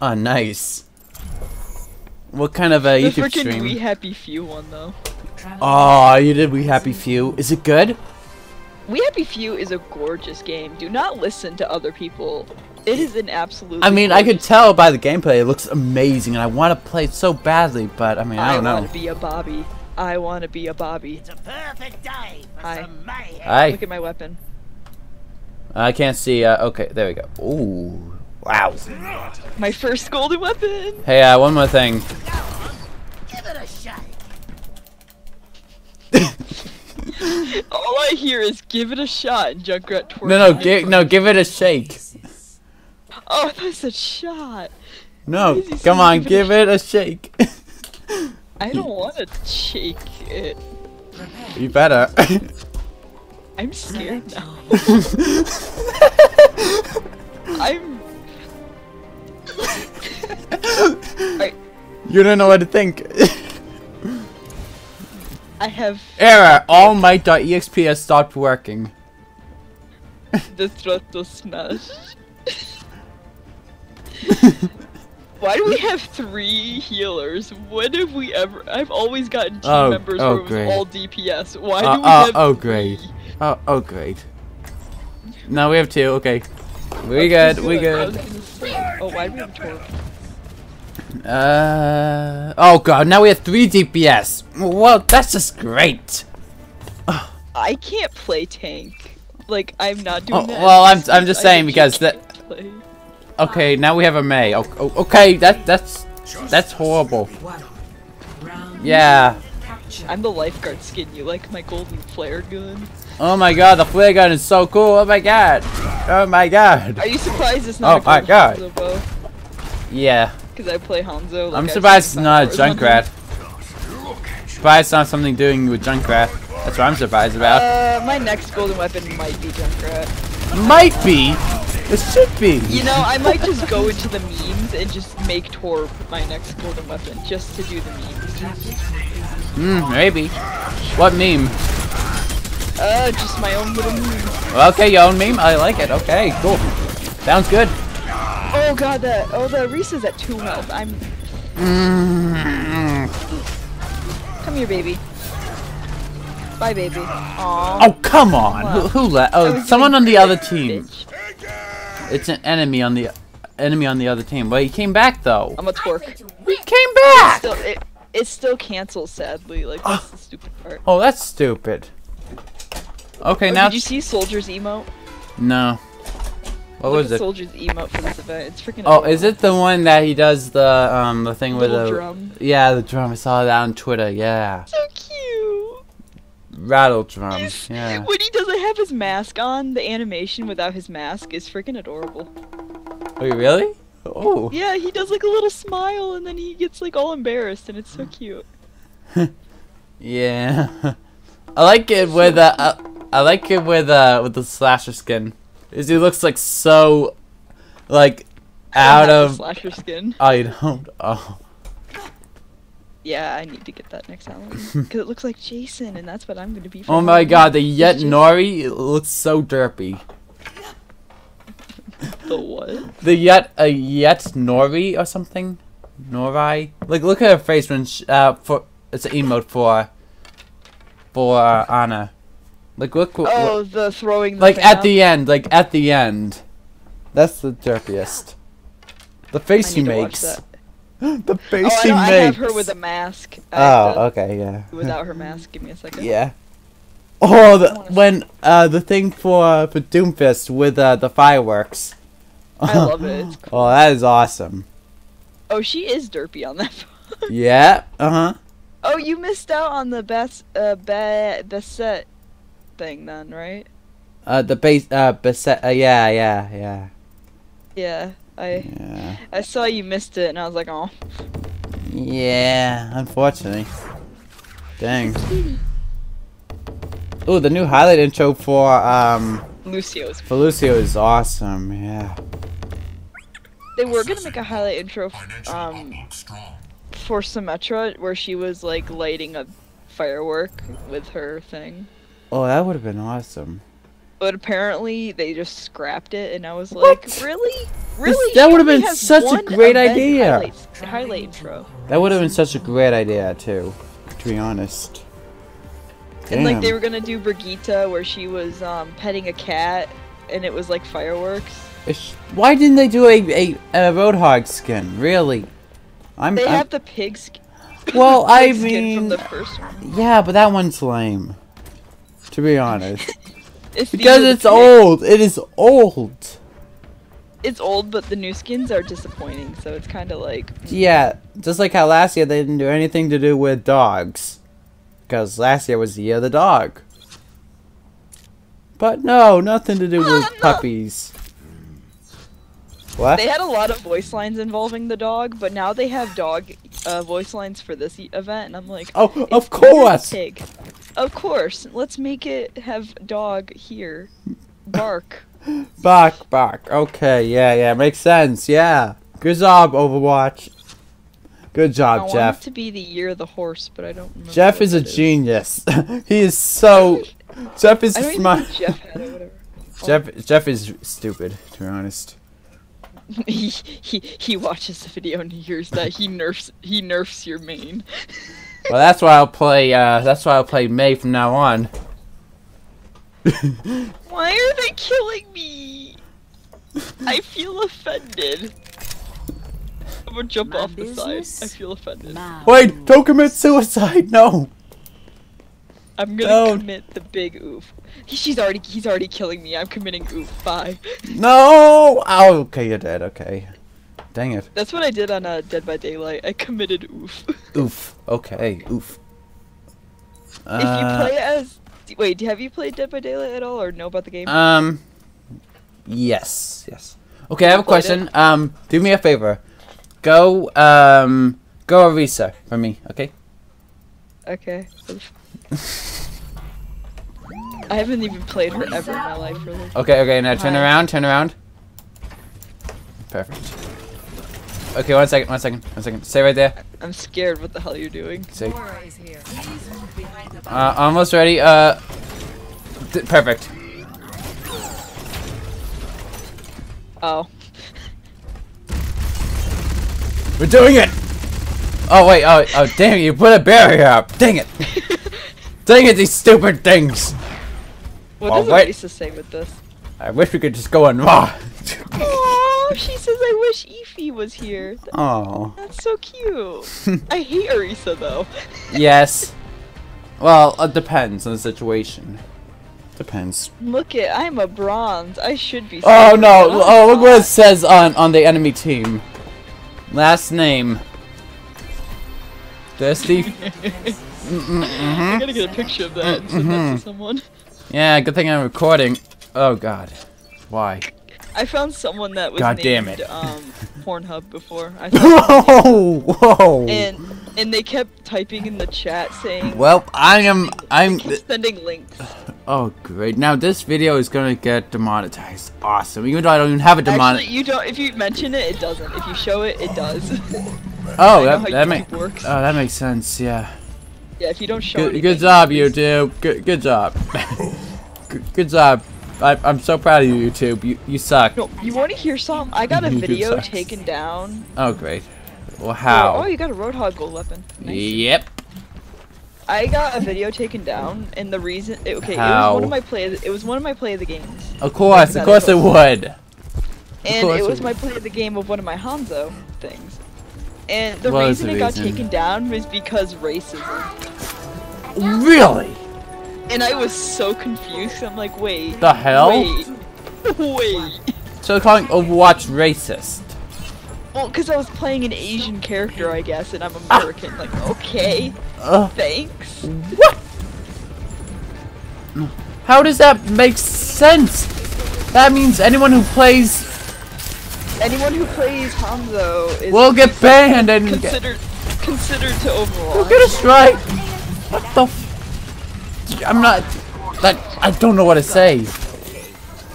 Oh, nice. What kind of a The YouTube freaking stream? We Happy Few one though. Oh, you did We Happy Few. Is it good? We Happy Few is a gorgeous game. Do not listen to other people. It is an absolute. I mean, I could tell by the gameplay it looks amazing, and I want to play it so badly, but I mean, I I don't know. I want to be a Bobby. I want to be a Bobby. It's a perfect day for Hi. some mayhem. Hi. Look at my weapon. I can't see. Uh, okay, there we go. Ooh, wow. My first golden weapon. Hey, uh, one more thing. Give it a shake. All I hear is "give it a shot" and Junkrat twerking. No, no, in gi- no, give it a shake. Oh, I thought it said shot. No, Why is he come on, give give it a shake. I don't want to shake it. you better. I'm scared now. I'm. I, you don't know what to think. I have Error. All might.exe has stopped working. the Strato Smash. Why do we have three healers? When have we ever? I've always gotten team Oh, members oh, where it was great. all DPS. Why Uh, do we uh, have oh, three? great. Oh, oh, great. No, we have two. Okay, we good. We good. was gonna say- Oh, why do we have Torque? Uh. Oh god. Now we have three DPS. Well, that's just great. I can't play tank. Like I'm not Oh, doing that. well, I'm- I'm just saying because that- play. Okay, now we have a May. Oh, oh, okay, that that's that's horrible. Yeah. I'm the lifeguard skin. You like my golden flare gun? Oh my god, the flare gun is so cool. Oh my god. Oh my god. Are you surprised it's not Oh a my God. Hanzo bow? Yeah. Because I play Hanzo. Like I'm surprised it's not a Junkrat. Surprised it's not something doing with Junkrat. That's what I'm surprised about. Uh, my next golden weapon might be Junkrat. Might be. It should be. You know, I might just go into the memes and just make Torb my next golden weapon, just to do the memes. Hmm, maybe. What meme? Uh, just my own little meme. Okay, your own meme? I like it. Okay, cool. Sounds good. Oh god, that oh the Reese is at two health. I'm Mm. come here, baby. Bye, baby. Aww. Oh, come on. Who, who let? Oh, someone on the other team. bitch. It's an enemy on the enemy on the other team. Well, he came back though. I'm a twerk. He came back. Still, it it still cancels sadly. Like that's the stupid part. Oh, that's stupid. Okay, Oh, now did you see Soldier's emote? no. What Look was it? Soldier's emote for this event. It's freaking. Oh, is it the one that he does the um the thing with the drum. Yeah, the drum. I saw that on Twitter. Yeah, So cute. rattle drum. He's- Yeah. When he doesn't have his mask on, the animation without his mask is freaking adorable. Wait, really? Oh. Yeah, he does like a little smile and then he gets like all embarrassed and it's so cute. Yeah. I like it with uh, uh I like it with uh with the slasher skin. Is he looks like so like out of slasher skin. I don't. Oh. Yeah, I need to get that next Halloween because it looks like Jason, and that's what I'm gonna be. For Oh my god, the Yet Nori it looks so derpy. The what? The Yet a Yet Nori or something? Nori? Like look at her face when sh uh for it's an emote for for uh, Anna. Like look Oh, the throwing. The like at up. the end, like at the end. That's the derpiest. The I face he need to watch makes. the Oh, face I, he I makes. have her with a mask. I Oh, okay, yeah. Without her mask, give me a second. Yeah. Oh, the, when uh the thing for uh, for Doomfist with uh the fireworks. I love it. It's cool. Oh, that is awesome. Oh, she is derpy on that. Yeah. Uh huh. oh, you missed out on the best uh be- Beset thing then, right? Uh, the base. Uh, beset. Uh, yeah, yeah, yeah, Yeah, I yeah. I saw you missed it, and I was like, oh. Yeah. Unfortunately. Dang. Oh, the new highlight intro for um Lucio's. for Lucio is awesome. Yeah. They were gonna make a highlight intro um for Symmetra where she was like lighting a firework with her thing. Oh, that would have been awesome. but apparently they just scrapped it, and I was like, What? really, really? that would've been such a great idea. Highlights, highlight intro, That would have been such a great idea too, to be honest. and like they were gonna do Brigitte, where she was um, petting a cat, and it was like fireworks. Ish- Why didn't they do a a, a Roadhog skin? Really? I'm. They I'm- have the pig skin. Well, I pig skin from mean- the first one. yeah, but that one's lame. To be honest, It's because it's old. It is old. It's old, but the new skins are disappointing. So it's kind of like Yeah, just like how last year they didn't do anything to do with dogs, because last year was the year of the dog. But no, nothing to do with no. puppies. What? they had a lot of voice lines involving the dog, but now they have dog uh, voice lines for this event, and I'm like, Oh, of course. Pig. Of course. Let's make it have dog here. Bark. Bark, bark. Okay, yeah, yeah, makes sense. Yeah, good job, Overwatch. Good I job, want Jeff. to be the year of the horse, but I don't. Jeff is a that genius. he is so. Jeff is I smart. Jeff had it, whatever. Jeff, Jeff is stupid, to be honest. he, he he watches the video and he hears that he nerfs he nerfs your main. Well, that's why I'll play. Uh, that's why I'll play May from now on. Why are they killing me? I feel offended. I'm gonna jump My off the side. I feel offended. My Wait, don't commit suicide. No. I'm gonna Don't. commit the big oof. He, she's already he's already killing me. I'm committing oof. Bye. No. Oh, okay, you're dead. Okay. Dang it. That's what I did on uh, Dead by Daylight. I committed oof. Oof. Okay. Oof. if you Uh, play as wait, have you played Dead by Daylight at all or know about the game? Um. Yes. Yes. Okay, I have a question. Um, do me a favor. Go. Um. Go Orisa for me. Okay. okay. I haven't even played her ever in my life, really. Okay. Okay. Now turn Hi. around. Turn around. Perfect. Okay. One second. One second. One second. Stay right there. I'm scared. What the hell are you're doing? Stay. Uh, almost ready. Uh. d- perfect. Oh. We're doing it. Oh wait. Oh. Oh. Damn it! You put a barrier up. Dang it. Dang it! These stupid things. What Oh, does wait. Orisa say with this? I wish we could just go on raw. Oh, she says I wish Efi was here. Oh. That's so cute. I hate Orisa though. Yes. Well, it depends on the situation. Depends. Look it, I'm a bronze. I should be. Oh no! but Oh, look what it says on on the enemy team. Last name. Dusty. I gotta get a picture of that and send that to someone. Yeah, good thing I'm recording. Oh god. Why? I found someone that was God named, damn it. um Pornhub before. I Whoa! Whoa! and and they kept typing in the chat saying well, I am. I'm. sending links. Oh great! Now this video is gonna get demonetized. Awesome. Even though I don't even have a demon. Actually, you don't. If you mention it, it doesn't. If you show it, it does. oh, that that makes. Oh, that makes sense. Yeah. yeah, if you don't show Good, anything, good job, YouTube. Good, good job. good, good job. I, I'm so proud of you, YouTube. You, you suck. No, you want to hear something? I got a YouTube video sucks. taken down. Oh, great. Well, how? Oh, how? you got a Roadhog gold weapon. Nice. Yep. I got a video taken down, and the reason it, okay, it was one of my play. It was one of my play of the games, Of course, of course it would. and course it it was would. my play of the game of one of my Hanzo things. And the What reason the it got taken down was because racism. Really? And I was so confused. I'm like, wait, The hell? wait, wait. So they're calling Overwatch racist. Well, because I was playing an Asian character, I guess, and I'm ah. American. Like, okay, Ugh. thanks. What? How does that make sense? That means anyone who plays Anyone who plays Hanzo is will get banned and get, considered considered to Overwatch. get a strike. What the? I'm not. That I don't know what to say.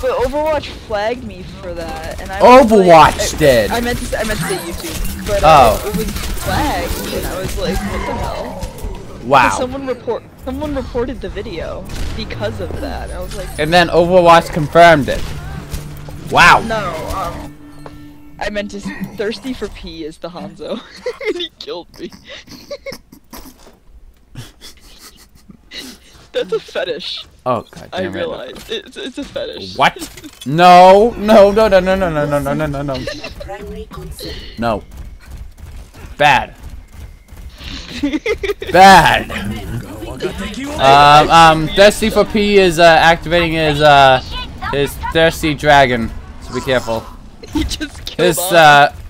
But Overwatch flagged me for that, and I Overwatch like, I- did. I meant to say, I meant to say YouTube, but uh, Oh. it was flagged, and I was like, what the hell? Wow. someone report? Someone reported the video because of that. I was like, And then Overwatch confirmed it. Wow. no, um, I meant to. Thirsty for pee is the Hanzo, and he killed me. That's a fetish. Oh god I it. realized it's it's a fetish. What? No, no, no, no, no, no, no, no, no, no, no, no. Primary concern. No. Bad. Bad. Um, um, Thirsty for P is uh, activating his uh, his Thirsty Dragon. So be careful. he just killed. His us.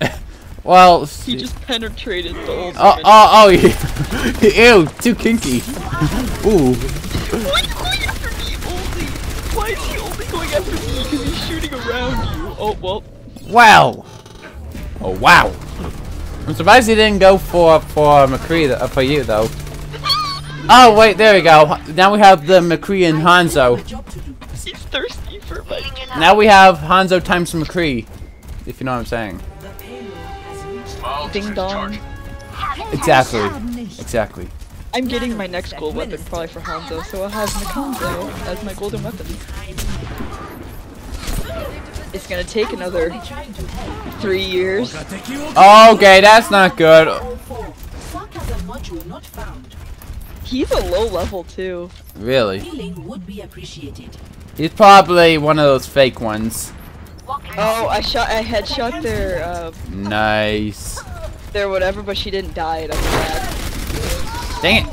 uh, well. He just penetrated the old. Oh, oh, oh, ew, too kinky. Ooh. Why are you going after me only? Why is he only going after me? Because he's shooting around you. Oh well. Wow. Oh, wow. I'm surprised he didn't go for for McCree uh, for you though. Oh wait, there we go. Now we have the McCree and Hanzo. A job to do. He's thirsty for my. Now we have Hanzo times McCree. If you know what I'm saying. Ding dong. Exactly. Exactly. I'm getting my next gold weapon probably for Hanzo, so I'll have Nakanzo as my golden weapon. It's gonna take another three years. Okay, that's not good. all four. Fuck has a module not found. He's a low level too. Really? Healing would be appreciated. He's probably one of those fake ones. Oh, I shot, I headshot their, uh, Nice. their whatever, but she didn't die. and I'm glad. Dang it.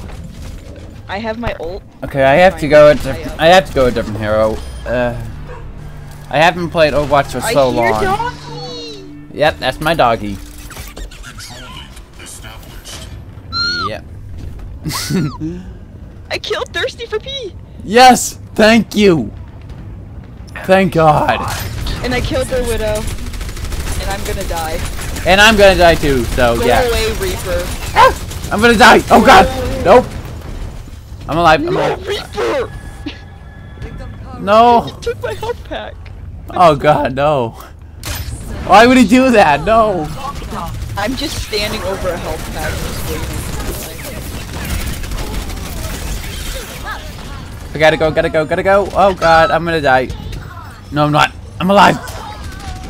I have my ult. Okay, I have to go a I have to go a different hero. Uh, I haven't played Overwatch for so I hear long. doggy. Yep, that's my doggy. Yep. I killed Thirsty for pee! yes, thank you. Thank God. And I killed their widow, and I'm gonna die. And I'm gonna die too. So Go yeah, away, Reaper. Ah, I'm gonna die. Oh God, nope. I'm alive. I'm No, alive. Reaper! No. Took my health pack. Oh God, no. Why would he do that? No. I'm just standing over a health pack, just waiting. I gotta go. Gotta go. Gotta go. Oh God, I'm gonna die. No, I'm not. I'm alive.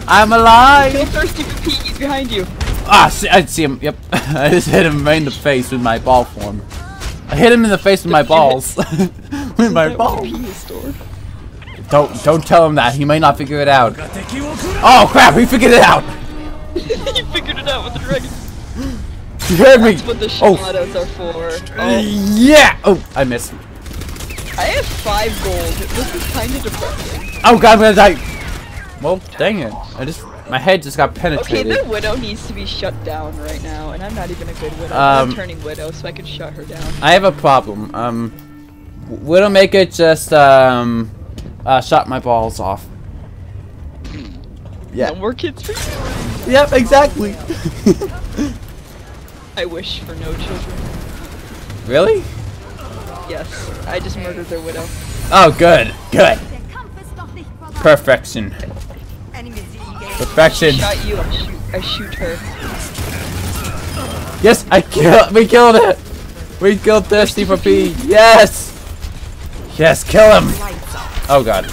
I'm alive. Kill Thirsty for P, he's behind you. Ah, see, I see him. Yep. I just hit him right in the face with my ball form. I hit him in the face with my balls. with my balls. Don't don't tell him that. He might not figure it out. Oh crap! He figured it out. he figured it out with the dragon. He heard me. That's what the Oh are for. Oh, yeah. Oh, I missed. I have five gold. This is kind of depressing. Oh god, I'm gonna die. Well, dang it. I just my head just got penetrated. Okay, the widow needs to be shut down right now, and I'm not even a good widow. I'm Um, turning widow, so I can shut her down. I have a problem. Um, Widowmaker just um uh, shot my balls off. Yeah. No more kids for you. Yep, exactly. I wish for no children. really? Yes, I just murdered their widow. Oh, good, good. Perfection. Perfection. Shot you, I shoot, I shoot her. Yes, I killed. We killed it. We killed Thirsty for P. Yes. Yes, kill him. Oh god.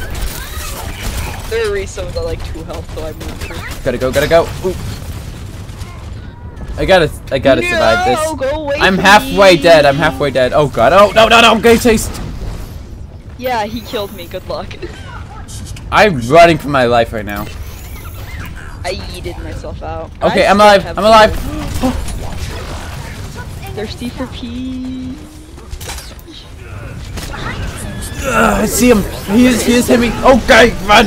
Their reso's at like two health, so I moved. Gotta go. Gotta go. Ooh. I gotta. I gotta survive No, this. go away I'm from halfway dead. I'm halfway dead. Oh god. Oh no no no! I'm getting chased. Yeah, he killed me. Good luck. I'm running for my life right now. I yeeted myself out. Okay, I I'm alive. I'm alive. gold. Thirsty for pee. Ugh, ah, I see him. He is. He is hitting me. Okay, run.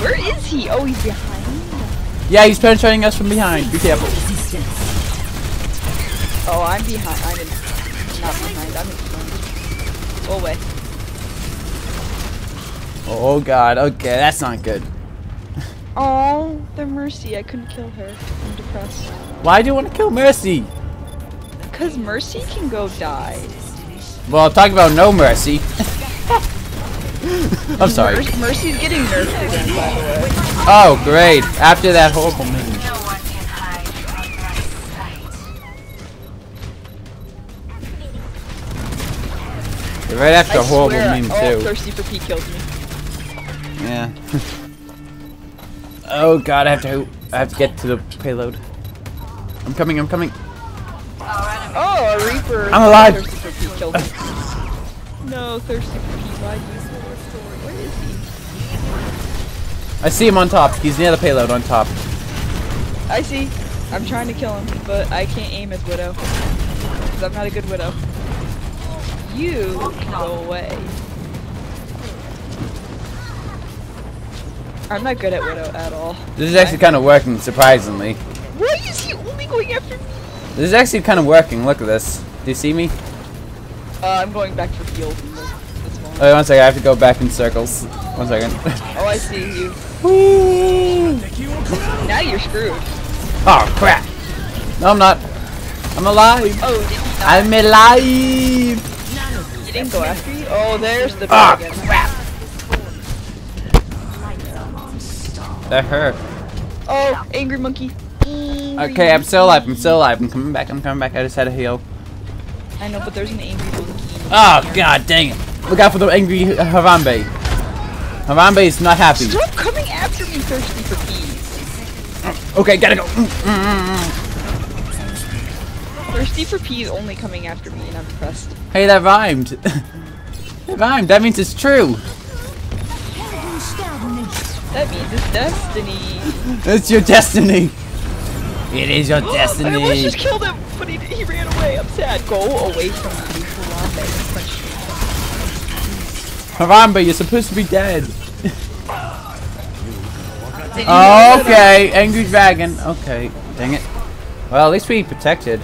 Where is he? Oh, he's behind. Yeah, he's penetrating us from behind. Be careful. Oh, I'm behind. I'm in. Not behind. I'm in front. Oh, Go away. Oh god. Okay, that's not good. Oh, the Mercy. I couldn't kill her. I'm depressed. Why do you want to kill Mercy? Cause Mercy can go die. Well, talk about no mercy. I'm sorry. Mer- Mercy's getting nerfed again, by the way. Oh, great. After that horrible meme. No one can hide from my sight. Right after I a horrible swear, meme oh, too. Thirsty for P killed me. Yeah. oh god, I have to I have to get to the payload. I'm coming, I'm coming. Oh, a Reaper. I'm alive. Thirsty for P killed me. no, Thirsty for P, why you know our story? Where is he? I see him on top. He's near the payload on top. I see. I'm trying to kill him, but I can't aim as Widow. Because I'm not a good Widow. You can go away. I'm not good at Widow at all. This is actually kind of working, surprisingly. Why is he only going after me? This is actually kind of working. Look at this. Do you see me? Uh, I'm going back for in this- this one. Oh, second. I have to go back in circles. One second. Oh, I see you. Now you're screwed. oh crap! No, I'm not. I'm alive. Oh, did he not? I'm alive. He didn't go after you? Oh, there's the dragon. crap! That hurt. Oh, angry monkey. Angry Okay, I'm still alive. I'm still alive. I'm coming back. I'm coming back. I just had a heal. I know, but there's an angry monkey. Oh god, dang it! Look out for the angry Harambe. Harambe is not happy. Stop coming after me, thirsty for peas. Okay, gotta go. Mm, mm, mm, mm. Thirsty for peas only coming after me, and I'm depressed. Hey, that rhymed. it rhymed. That means it's true. That means it's destiny. It's your destiny. It is your oh, destiny. I almost just killed him, but he, he ran away. I'm sad. Go away from me, Harambe. Harambe, you're supposed to be dead. Oh, okay, angry dragon. Okay, dang it. Well, at least we protected.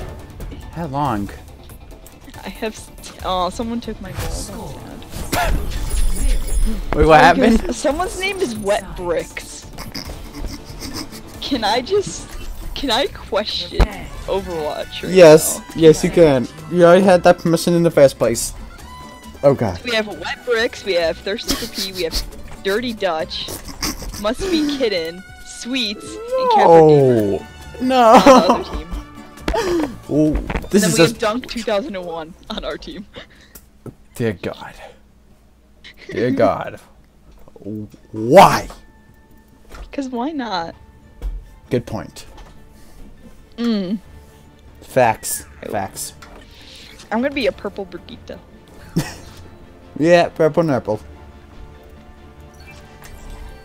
How long? I have. St- oh, someone took my gold. I'm sad. Wait, what happened? Someone's name is Wet Bricks. Can I just. Can I question Overwatch? Right Yes, now? yes, you can. You already had that permission in the first place. Oh Okay. We have Wet Bricks, we have Thirsty for P, we have Dirty Dutch, Must Be Kitten, Sweets, and Capra Gamer. Oh on other no! team. Oh, this and is then we just have Dunk 2001 on our team. dear God. Dear God. Why? Because why not? Good point. Mm. Facts. Facts. I'm gonna be a purple Brigitte. Yeah, purple nurple.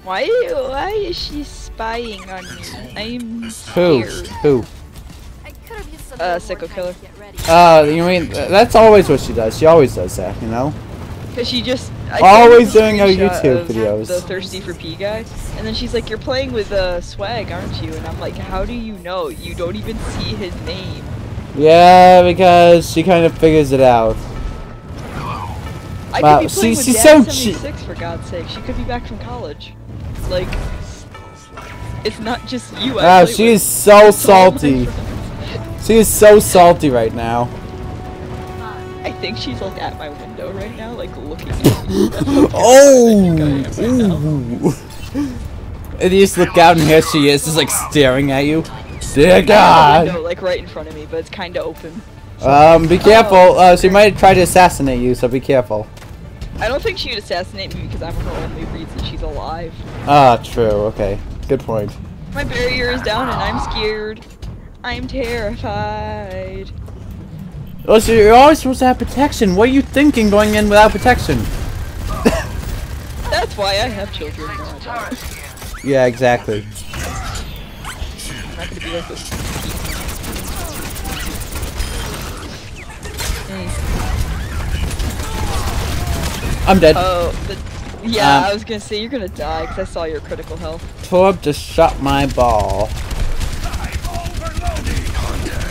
Why, why is she spying on me? I'm Who? scared. Who? Uh, Sicko Killer. Uh, you mean that's always what she does. She always does that, you know. Cause she just I Always doing her screenshot YouTube videos. The thirsty for pee guy, and then she's like, "You're playing with uh, swag, aren't you?" And I'm like, "How do you know? You don't even see his name." Yeah, because she kind of figures it out. I Wow, could be playing she- with she's Dad so che- 76 for God's sake. She could be back from college. Like, it's not just you. I Wow, she is so It's all my salty. She is so salty right now. I think she's like at my window right now, like looking at me. Oh! I am right And you just look out and here she is, just like staring at you. Dear God! window, like right in front of me, but it's kind of open. Um, be careful. Uh, she might try to assassinate you, so be careful. I don't think she would assassinate me because I'm her only reason she's alive. Ah, true. Okay, good point. My barrier is down and I'm scared. I'm terrified. Oh, so you're always supposed to have protection. What are you thinking going in without protection? That's why I have children. No, I don't. Yeah, exactly. I'm not gonna be like this. I'm dead. Oh, but yeah, Um, I was gonna say you're gonna die because I saw your critical health. Torb just shot my ball.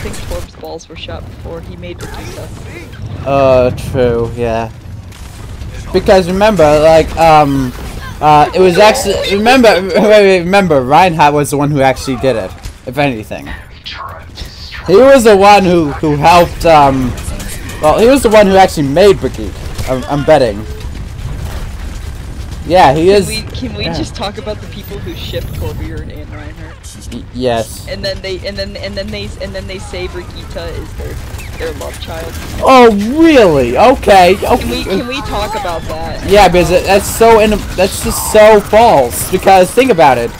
I think Torb's balls were shot before he made Rakita. Uh, true. Yeah. Because remember, like, um, uh, it was actually remember, remember, Reinhardt was the one who actually did it. If anything, he was the one who who helped. Um, well, he was the one who actually made Brigitte. I'm, I'm betting. Yeah, he Can is. we can we yeah. just talk about the people who ship Torbjorn and Reinhardt? Yes. And then they and then and then they and then they say Brigitte is their their love child. Oh, really? Okay. Can we can we talk about that? Yeah, because that's so in, that's just so false. Because think about it,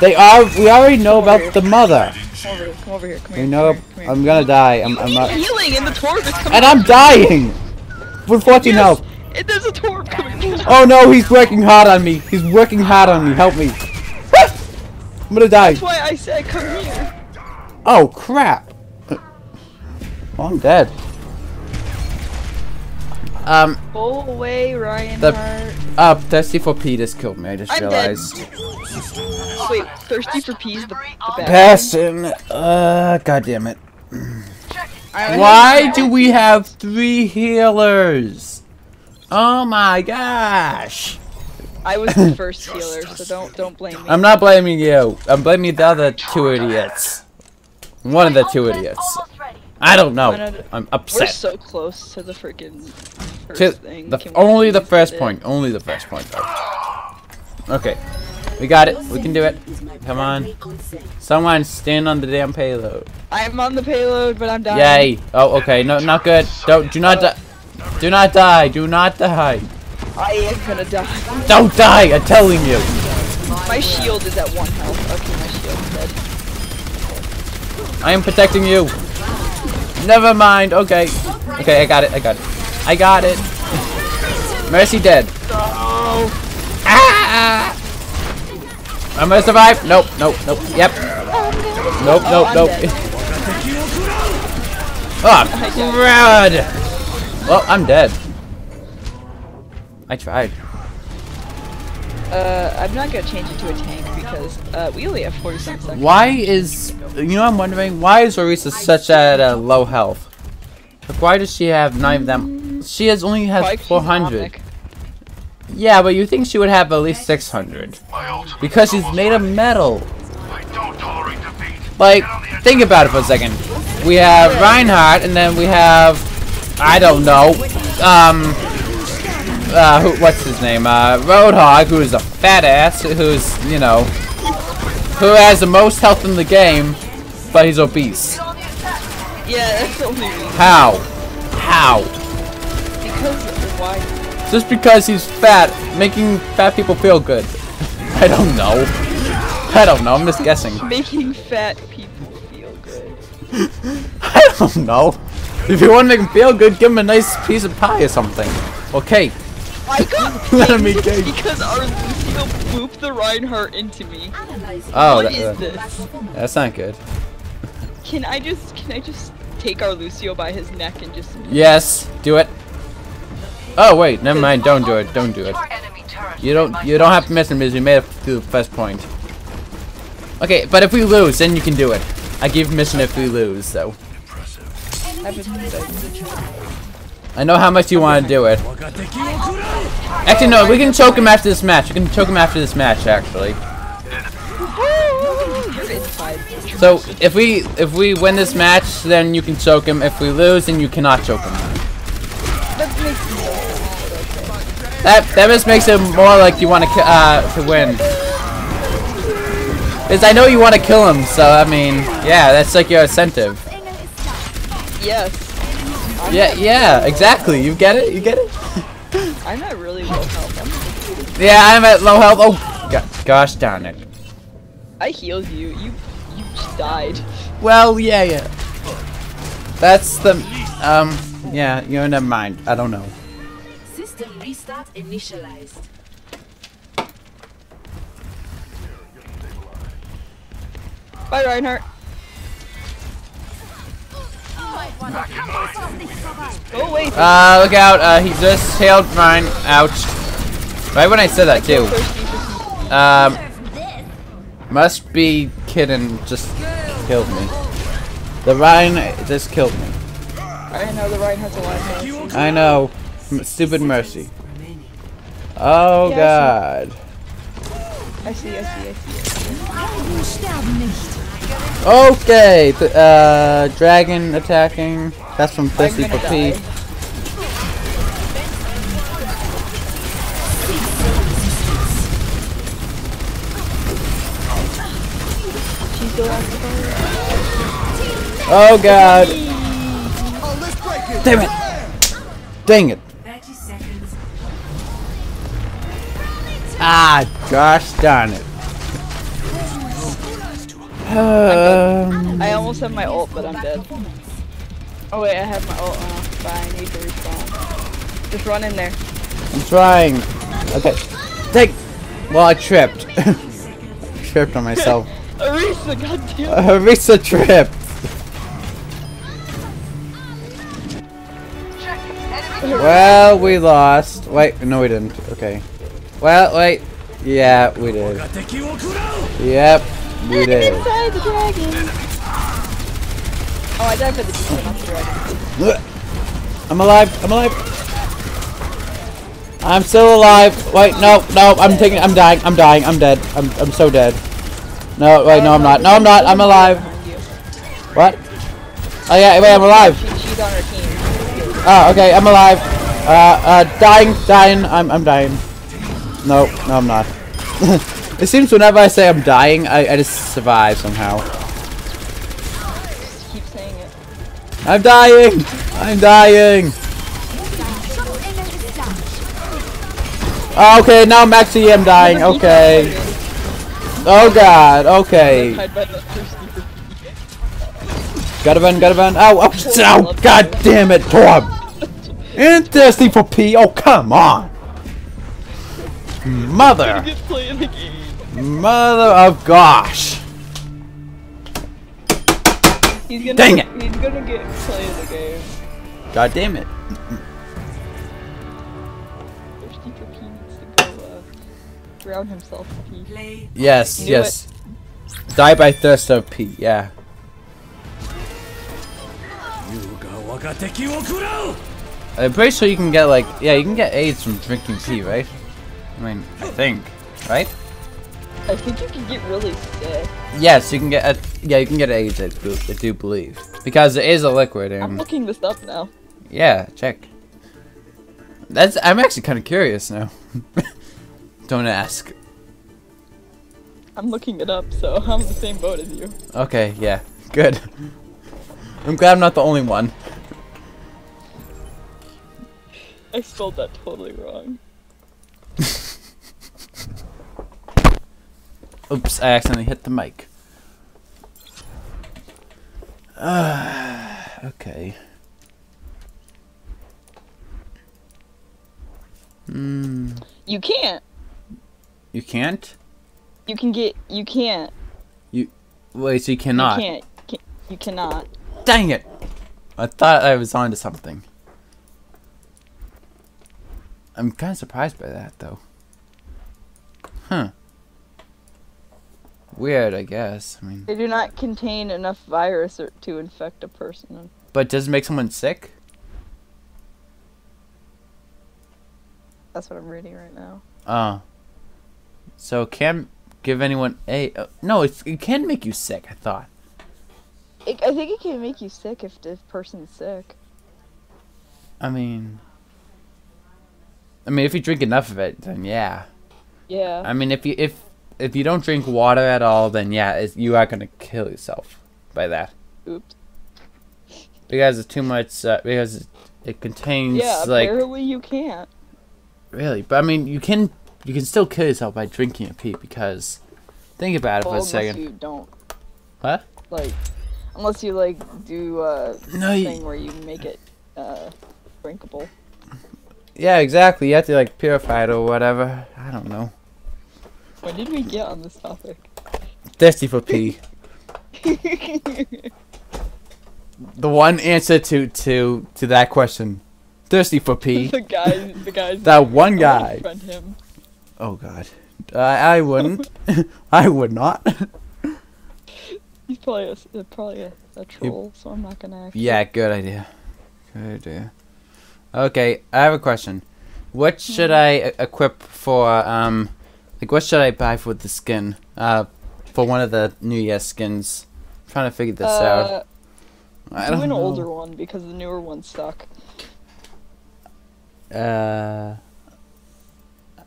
they are. We already know about the mother. Come over here. Come over here. Come here. We know. Come here, come. I'm gonna die. I'm. I'm not. healing and the torb is coming. And I'm dying. With 14 Yes, health. It, there's a torb coming. Oh no, he's working hard on me. He's working hard on me. Help me. I'm gonna die. That's why I said come here. Oh crap. Well, I'm dead. Um. Go away, Rein. The- Uh, Thirsty for P just killed me. I just I'm dead. realized. Wait, thirsty for peas. The, the bad. Passion. Uh, god damn it. Why do we have three healers? Oh my gosh. I was the first healer, so don't don't blame me. I'm not blaming you. I'm blaming the other two idiots. One of the two idiots. I don't know. One of the- I'm upset. We're upset. so close to the freaking first To thing. the, only the first point. Only the first point, though. Okay. We got it. We can do it. Come on. Someone stand on the damn payload. I'm on the payload, but I'm dying. Yay. Oh, okay. No, not good. Don't. Do not oh. die. Do not die. Do not die. I am gonna die. Don't die. I'm telling you. My shield is at one health. Okay, my shield's dead. I am protecting you. Never mind. Okay. Okay, I got it. I got it. I got it. Mercy dead. Ah! I'm gonna survive. Nope. Nope. Nope. Yep. Nope. Nope. Nope. Oh, crud. Well, I'm dead. I tried. Uh, I'm not gonna change it to a tank because uh, we only have 47 seconds. Why is you know I'm wondering why is Orisa such at a low health? Like why does she have nine of them? She has only has 'cause 400. Yeah, but you think she would have at least 600 because she's made of metal. Like think about it for a second. We have Reinhardt and then we have I don't know um uh who, what's his name uh Roadhog who's a fat ass who's you know who has the most health in the game but he's obese. Yeah, that's the only reason. How? How? Because why? Just because he's fat, making fat people feel good. I don't know. I don't know. I'm just guessing. Making fat people feel good. I don't know. If you want to make him feel good, give him a nice piece of pie or something. Okay. I got Let me pinged cake. because our Lucio booped the Reinhardt into me. Oh, What that, is uh, this? that's not good. Can I just can I just take our Lucio by his neck and just Yes, do it. Oh wait, never mind. Don't do it. Don't do it. You don't. You don't have to miss him because you made it to the first point. Okay, but if we lose, then you can do it. I give mission if we lose, though. have a I know how much you want to do it. Actually, no. We can choke him after this match. We can choke him after this match, actually. So if we if we win this match, then you can choke him. If we lose, then you cannot choke him. That. That just makes it more like you want to uh to win. Cause I know you want to kill him, so I mean, yeah, that's like your incentive. Yes. I'm Yeah, not- yeah, exactly. You get it? You get it? I'm not really low health. I'm, Yeah, I'm at low health. Oh, go- gosh darn it. I healed you. You you just died. Well, yeah, yeah. That's the um, yeah. You know, never mind. I don't know. System restart initialized. Bye, Reinhardt. Go away. Uh, look out. Uh, he just tailed mine. Ouch. Right when I said that too. thirsty for some- Um, must be kidding. Just killed me. The Rein just killed me. I know the Reinhardt's alive. now. I know. M- stupid mercy. Oh Yeah, God. I see. I see. I see. Okay. uh, dragon attacking. That's from I'm Thirsty gonna for P. die. She's still on the. Oh God. Damn it! Dang it! 30 seconds. Ah, gosh darn it. Um, I almost have my ult, but I'm dead. Oh wait, I have my ult now, but I need to respawn. Just run in there. I'm trying. Okay. Take. Well, I tripped. tripped on myself. Orisa, goddamn. Uh, Risa tripped. Well, we lost. Wait, no, we didn't. Okay. Well, wait. Yeah, we did. Yep, we did. Inside the dragon. Oh, I died for the demon, not the dragon. I'm alive. I'm alive. I'm still alive. Wait, no, no. I'm taking. I'm dying. I'm dying. I'm dead. I'm. I'm so dead. No, wait, no, I'm not. No, I'm not. I'm alive. What? Oh yeah, wait, I'm alive. She's on her team. Oh, okay, I'm alive. Uh, uh, dying, dying. I'm, I'm dying. No, no, I'm not. it seems whenever I say I'm dying, I, I just survive somehow. Keep saying it. I'm dying. I'm dying. Oh, okay, now I'm actually am dying. Okay. Oh god. Okay. Hide by the thirsty for Gotta run. Gotta run. Ow! Ow! ow god damn it, Torb. And thirsty for pee. Oh come on. Mother. Get playing the game. Mother of gosh. He's gonna, Dang it. He's gonna get playing the game. God damn it. Thirsty pee needs to go, uh, drown himself in pee. Play. Yes, Knew yes. Die by thirst of pee, yeah. I'm pretty sure you can get like, yeah, you can get AIDS from drinking pee, right? I mean, I think, right? I think you can get really sick. Yes, you can get, a, yeah, you can get AIDS, I do, I do believe. Because it is a liquid I'm looking this up now. yeah, check. That's, I'm actually kind of curious now. Don't ask. I'm looking it up, so I'm the same boat as you. Okay, yeah, good. I'm glad I'm not the only one. I spelled that totally wrong. Oops, I accidentally hit the mic. Uh, okay. Hmm. You can't. You can't? You can get. You can't. You. Wait, so you cannot? You can't. Ca- You cannot. Dang it! I thought I was onto something. I'm kind of surprised by that, though. Huh. Weird, I guess. I mean, They do not contain enough virus or, to infect a person. but does it make someone sick? That's what I'm reading right now. Oh. So it can give anyone a uh, no? It can make you sick. I thought. It, I think it can make you sick if the person's sick. I mean. I mean, if you drink enough of it, then yeah. Yeah. I mean, if you if if you don't drink water at all, then yeah, it's, you are gonna kill yourself by that Oops. because it's too much. Uh, because it, it contains Yeah. like Apparently you can't. really, but I mean, you can you can still kill yourself by drinking a pee because think about it Well, for a unless second. you don't. What? Like, unless you like do uh No, you, thing where you make it uh drinkable. yeah, exactly. You have to like purify it or whatever. I don't know. When did we get on this topic? Thirsty for pee. The one answer to to to that question. Thirsty for pee. the guy, the guy. that one guy. Him. Oh god. I I wouldn't. I would not. He's probably a, probably a, a troll, so I'm not gonna actually. yeah, good idea. Good idea. Okay, I have a question. What should I equip for um like what should I buy for the skin? Uh for one of the New Year skins. I'm trying to figure this out. Uh, I do don't an know. older one because the newer ones suck. Uh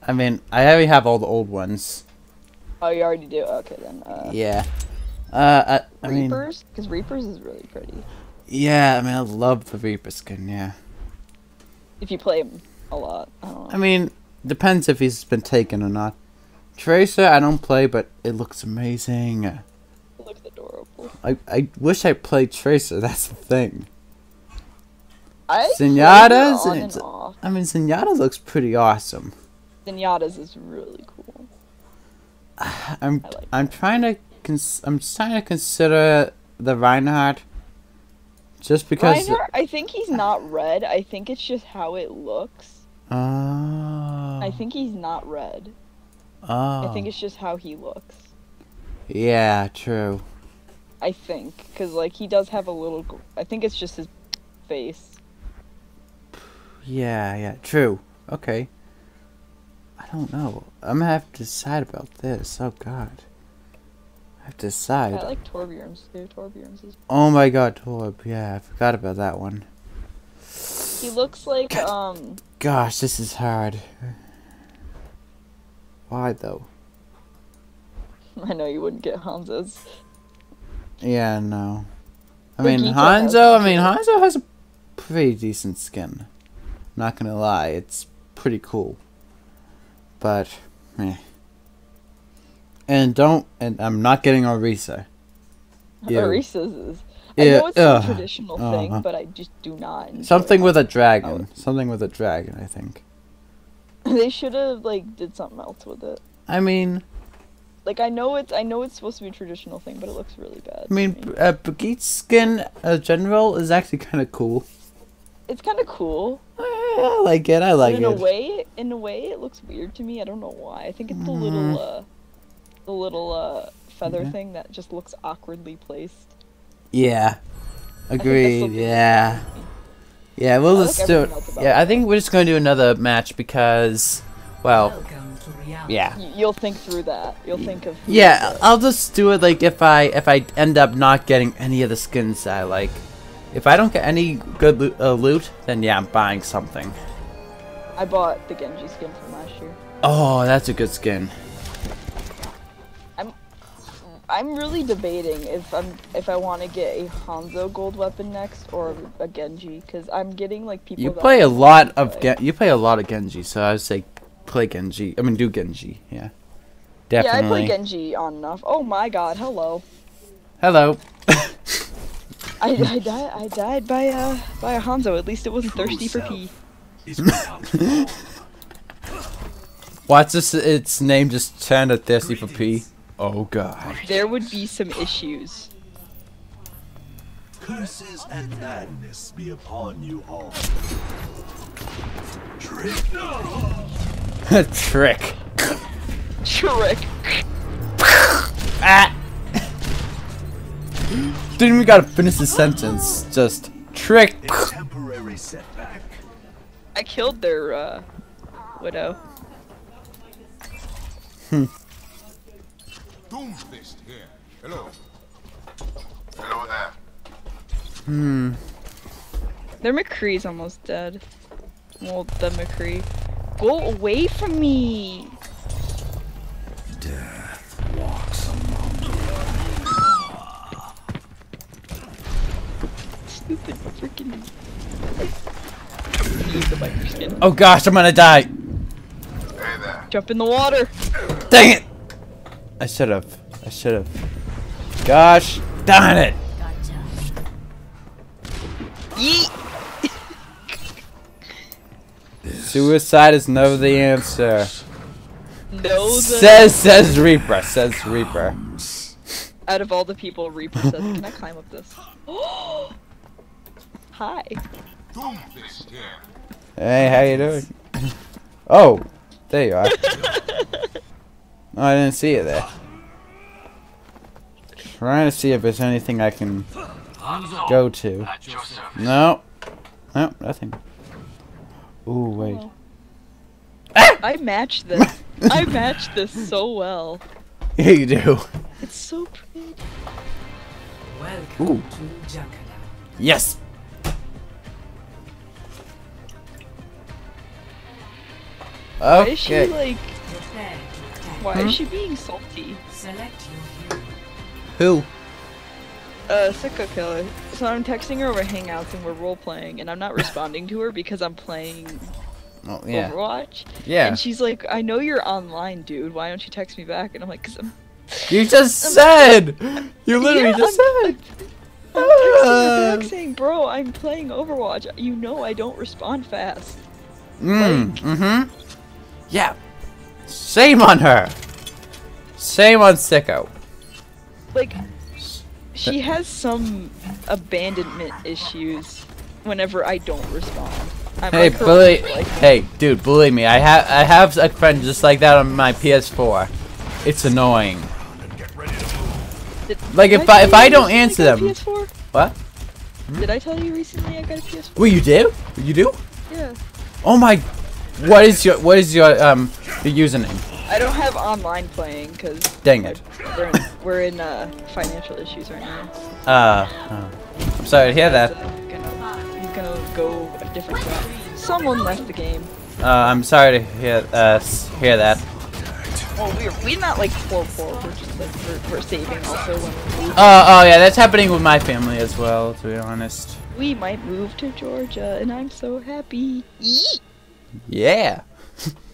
I mean, I already have all the old ones. Oh, you already do. Okay then. Uh, Yeah. Uh I, I mean Reapers, because Reapers is really pretty. Yeah, I mean, I love the Reaper skin, yeah. If you play him a lot, I don't know. I mean, depends if he's been taken or not. Tracer, I don't play, but it looks amazing. It looks adorable. I, I wish I played Tracer, that's the thing. I Zenyatta's on and- off. I mean, Zenyatta looks pretty awesome. Zenyatta's is really cool. I'm like I'm trying to cons- I'm trying to consider the Reinhardt just because Reinhardt, I think he's not red. I think it's just how it looks. Oh. I think he's not red. Oh. I think it's just how he looks. Yeah, true. I think, because like he does have a little. gr- I think it's just his face. Yeah, yeah, true. Okay. I don't know. I'm gonna have to decide about this. Oh god. I have to decide. I like Torbjorn's too. Torbjorn's is. Oh my god, Torb. Yeah, I forgot about that one. He looks like God. um. Gosh, this is hard. Why though? I know you wouldn't get Hanzo's. Yeah, no. I mean, Hanzo. I mean. Hanzo has a pretty decent skin. Not gonna lie, it's pretty cool. But, meh. And don't. And I'm not getting Orisa. Ew. Orisa's is. I know it's ugh. a traditional Uh-huh. thing, but I just do not. Something it. with a dragon. Something with a dragon. I think. they should have like did something else with it. I mean, Like I know it's I know it's supposed to be a traditional thing, but it looks really bad. I mean, uh, Brigitte's skin, uh, general, is actually kind of cool. it's kind of cool. I like it. I like in it. a way, in a way, it looks weird to me. I don't know why. I think it's the Mm. little, uh, the little uh, feather Yeah. thing that just looks awkwardly placed. Yeah. Agreed. Yeah. Yeah, we'll I just do it. everything else about Yeah, I think we're just going to do another match because, well, Welcome to reality. yeah. You'll think through that. You'll think of. who Yeah, I'll just do it like if I if I end up not getting any of the skins that I like. If I don't get any good loot, uh, loot then yeah, I'm buying something. I bought the Genji skin from last year. Oh, that's a good skin. I'm really debating if I'm if I want to get a Hanzo gold weapon next or a Genji because I'm getting like people. You that play a don't lot of play. Gen- you play a lot of Genji, so I would say play Genji. I mean, do Genji. Yeah, Definitely. Yeah, I play Genji on and off. Oh my god, hello. Hello. I, I died. I died by uh by a Hanzo. At least it wasn't thirsty for pee. What's this? Its name just turned to thirsty for P. Oh god. There would be some issues. Curses and madness be upon you all. Trick. Trick. Trick. Ah. Didn't even gotta finish the sentence. Just trick. Temporary setback. I killed their uh widow. Doomfist here. Hello. There. Hmm. Their McCree's almost dead. Well, the McCree. Go away from me! Stupid freaking. Use the biker skin. Oh gosh, I'm gonna die. Hey Jump in the water! Dang it! I should have. I should have. Gosh, darn it! Yeet! Suicide is never the answer. No, the. Says says Reaper. Says Reaper. Out of all the people, Reaper says, Can I climb up this? Hi. Doomfist here. Hey, how you doing? Oh, there you are. Oh, I didn't see it there. Trying to see if there's anything I can go to. No. No, nothing. Ooh, wait. I matched this. I matched this so well. Yeah, you do. It's so pretty. Welcome Ooh. to Junkerland. Yes. Why is she Okay. like? Prepare to attack. Why Hmm? is she being salty? Select your hero. Who? Uh, Sicko Killer. So I'm texting her over Hangouts and we're role playing, and I'm not responding to her because I'm playing Oh, yeah. Overwatch. Yeah. And she's like, "I know you're online, dude. Why don't you text me back?" And I'm like, "Cause I'm You just said! You literally Yeah, just I'm- said! I'm texting her back saying, bro, I'm playing Overwatch. You know I don't respond fast. Mm, mm-hmm. Yeah. Shame on her. Shame on Sicko. Like, she has some abandonment issues whenever I don't respond. I'm Hey, like bully. like, Hey, dude, believe me, I have I have a friend just like that on my PS4. It's annoying. did- like, did if I- if I don't answer them- PS4? What? Did I tell you recently I got a PS4? Well, you do? You do? Yeah. Oh my! What is your what is your um your username? I don't have online playing because Dang it. we're in, we're in uh, financial issues right now. Uh, oh. I'm sorry to hear that. I'm gonna, gonna go a different route. Someone left the game. Uh, I'm sorry to hear uh hear that. Well, we're we're not like poor poor. We're just like we're, we're saving also when we move. Oh, oh yeah, that's happening with my family as well. To be honest. we might move to Georgia, and I'm so happy. Yeet! Yeah.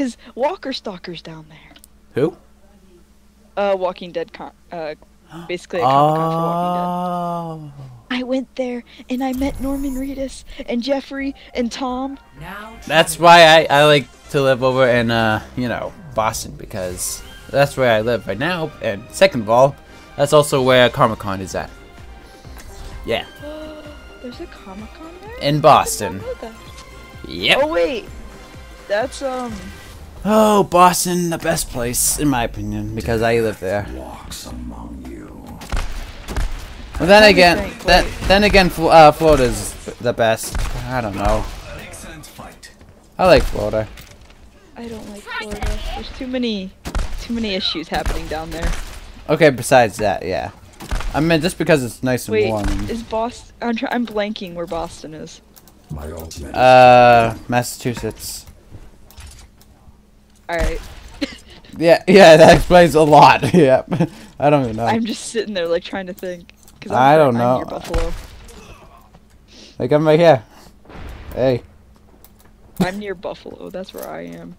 Cause Walker Stalker's down there. Who? Uh, Walking Dead con. Uh, basically a comic con for Walking Dead. Oh. I went there and I met Norman Reedus and Jeffrey and Tom. Now That's why I, I like to live over in uh you know Boston because that's where I live right now. And second of all, that's also where Comic Con is at. Yeah, There's a Comic Con there. in Boston. didn't know that. Yep. Oh wait, that's um. Oh, Boston, the best place in my opinion because I live there. Walks among you. Well, then again, strange then then again, Fl- uh, Florida's the best. I don't know. An excellent fight. I like Florida. I don't like Florida. There's too many, too many issues happening down there. Okay, besides that, yeah. I mean, just because it's nice and Wait, warm. and- is Boston? I'm I'm blanking where Boston is. My ultimate. Uh, Massachusetts. All right, Yeah, yeah, that explains a lot. yeah, I don't even know. I'm just sitting there like trying to think. Cause I'm, I don't I'm know. near Buffalo. Like I'm right here. Hey. I'm near Buffalo. That's where I am.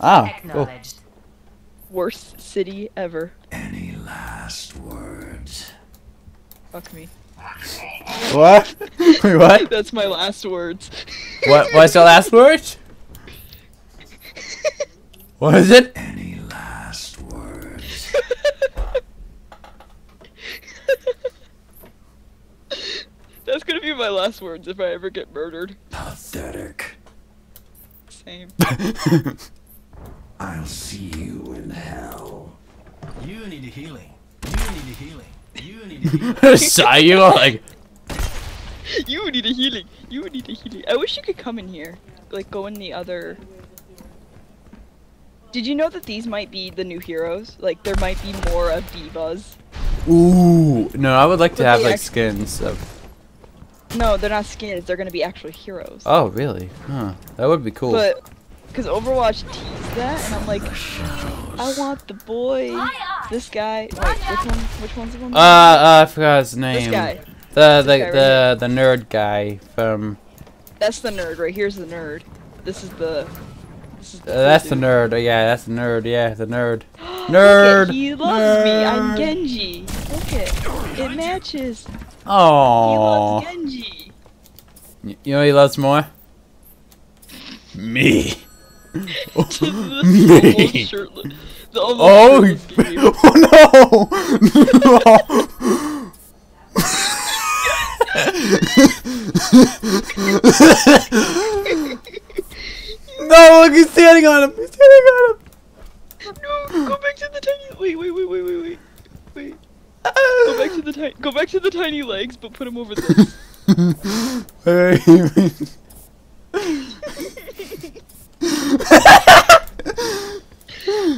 Oh. Cool. acknowledged. Worst city ever. Any last words? Fuck me. What? Wait, what? That's my last words. What? What's your last word? What is it? Any last words? That's gonna be my last words if I ever get murdered. Pathetic. Same. I'll see you in hell. You need a healing. You need a healing. You need a healing. Saw you like. You need a healing. You need a healing. I wish you could come in here. Like go in the other. Did you know that these might be the new heroes? Like there might be more of divas. Ooh. No, I would like to have like skins of. No, they're not skins. They're gonna be actual heroes. Oh, really? Huh. That would be cool. But because Overwatch teased that, and I'm like, I want the boy. This guy. Wait, which one? Which one's the one? uh, uh, I forgot his name. this name. guy. The the guy right the the nerd guy from. That's the nerd right here's the nerd. This is the. Uh, that's the nerd. Oh, yeah, that's the nerd. Yeah, the nerd. Nerd. he loves me. I'm Genji. Look at it matches. Oh. He loves Genji. You know he loves more? Me. the almost shirtless. The almost Oh, oh no! no, look, he's standing on him. He's standing on him. No, go back to the tiny. Wait, wait, wait, wait, wait, wait. Wait. Go back to the tiny. Go back to the tiny legs, but put him over this.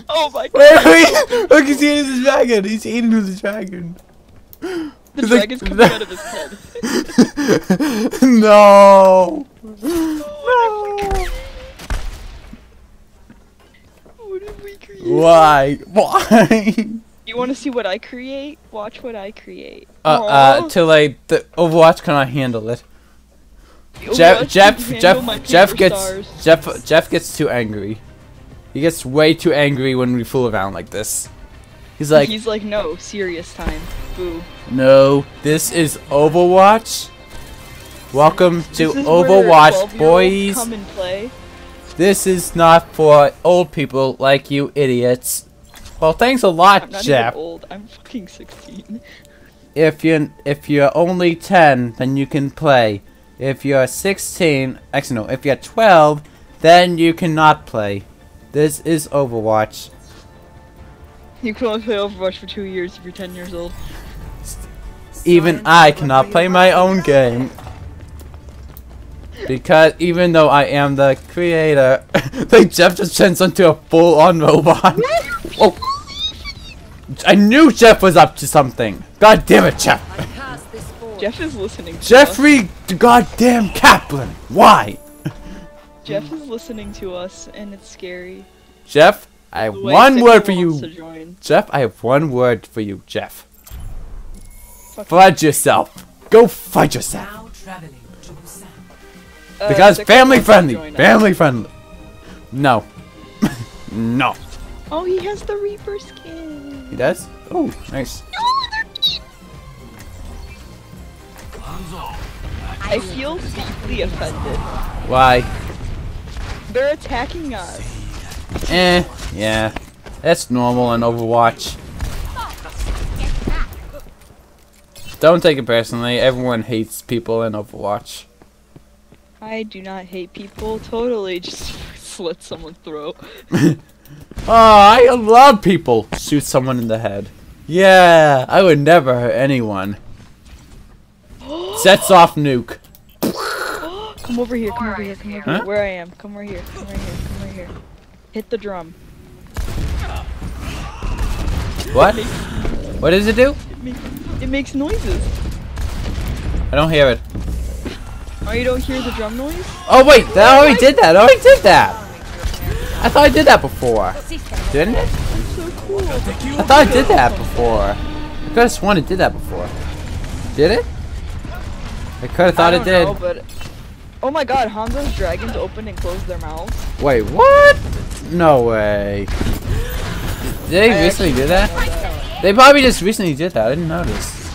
oh my god. wait, wait! Look, he's eating the dragon. He's eating the dragon. The like- dragon's coming out of his head. no. Oh, What did we create? Why? Why? You want to see what I create? Watch what I create. Uh, uh, Aw. too late. The Overwatch cannot handle it. Jeff, Jeff, Jeff, Jeff gets stars. Jeff, Jeff gets too angry. He gets way too angry when we fool around like this. He's like, He's like, no, serious time. Boo. no, this is Overwatch. Welcome to This is Overwatch, 12-year-olds boys. Come and play. This is not for old people like you idiots. Well, thanks a lot, I'm not Jeff. even old. I'm fucking 16. If you if you're only 10, then you can play. If you're 16, actually no, if you're 12, then you cannot play. This is Overwatch. You can only play Overwatch for two years if you're 10 years old. Even I cannot play my own game. Because even though I am the creator, like Jeff just turns into a full-on robot. oh, I knew Jeff was up to something. God damn it, Jeff. Jeff is listening to us. Jeffrey, goddamn Kaplan. Why? Jeff is listening to us, and it's scary. Jeff, I have The one word for you. Jeff, I have one word for you, Jeff. Fuck Fudge yourself. Go fudge yourself. Uh, Because family friendly. Family friendly. No. no. Oh, he has the Reaper skin. He does? Oh, nice. I feel deeply offended. Why? They're attacking us. Eh, yeah. That's normal in Overwatch. Don't take it personally. Everyone hates people in Overwatch. I do not hate people. Totally just slit someone's throat. Oh, I love people. Shoot someone in the head. Yeah, I would never hurt anyone. Sets off nuke. Come over here, come over here, come over Huh? here. Where I am. Come right here, come right here, come right here. Hit the drum. What? What does it do? It, make, it makes noises. I don't hear it. Oh, you don't hear the drum noise? Oh wait, that already did that. I already did that. I thought I did that before. Didn't it? So cool. I thought I did that before. I could have sworn it did that before. Did it? I could have thought it did. know, but oh my god, Hanzo's dragons open and close their mouths. Wait, what? No way. Did they I recently do that? that. They probably just recently did that. I didn't notice.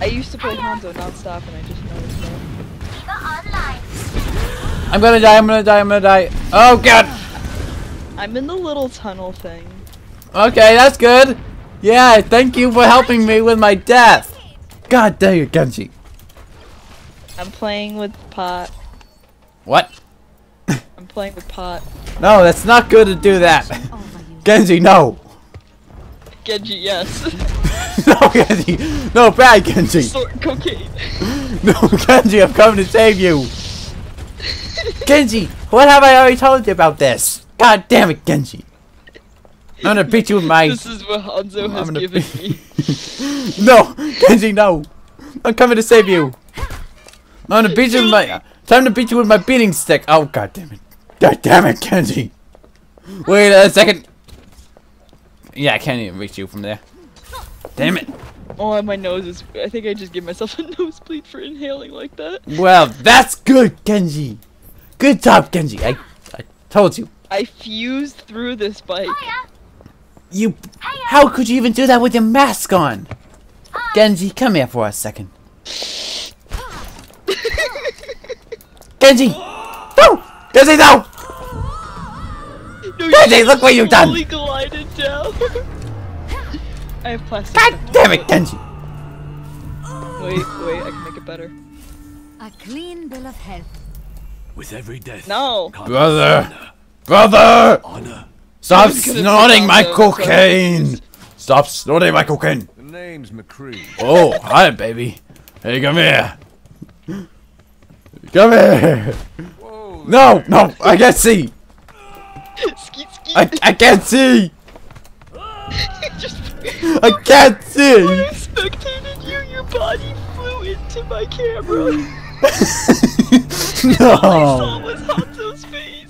I used to play Hanzo nonstop and I just I'm gonna die. I'm gonna die. I'm gonna die. Oh god. I'm in the little tunnel thing. Okay, that's good. Yeah, thank you for helping me with my death. God dang it, Genji. I'm playing with pot. What? I'm playing with pot. No, that's not good to do that. Genji, no. Genji, yes. No, Genji. No, bad Genji. Snort cocaine. No, Genji, I'm coming to save you. Genji, what have I already told you about this? God damn it, Genji. I'm gonna beat you with my. This is what Hanzo has given me. no, Genji, no. I'm coming to save you. I'm gonna beat you with my. Time to beat you with my beating stick. Oh, god damn it. God damn it, Genji. Wait a second. Yeah, I can't even reach you from there. Damn it. Oh, my nose is. I think I just gave myself a nosebleed for inhaling like that. Well, that's good, Genji. Good job, Genji. I, I told you. I fused through this bike. You. How could you even do that with your mask on? Ah. Genji, come here for a second. Genji! No! Genji, no! No, Genji, look what you've done! slowly glided down. I have plastic. God damn it, Genji! Wait, wait, I can make it better. A clean bill of health. With every death. No. Brother! Brother! Honor. Stop was gonna snorting my cocaine! Stop snorting my cocaine! The name's McCree. Oh, hi, baby. Hey, come here. Come here. Whoa. No, no, I can't see. Skeet skeet. I, I can't see. just I can't when see. I spectated you, your body flew into my camera. All I no. saw was Hanzo's face.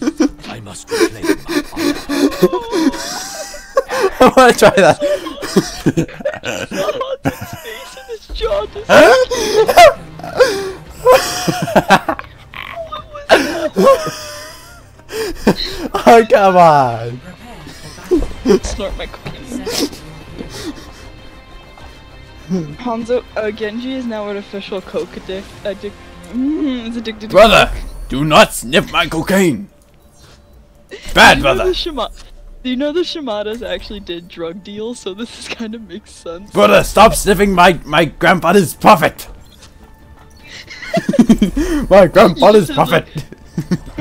I must reclaim my honor. I want to try that. His face and his jaw just oh come on! snort my cocaine. Hanzo, uh, Genji is now an official coke addict. addict mm, is addicted to Brother, do not sniff my cocaine. Bad Do brother. the Shima- Do you know the Shimadas actually did drug deals? So this is kind of makes sense. Brother, stop sniffing my my grandfather's profit. my grandfather's said, profit.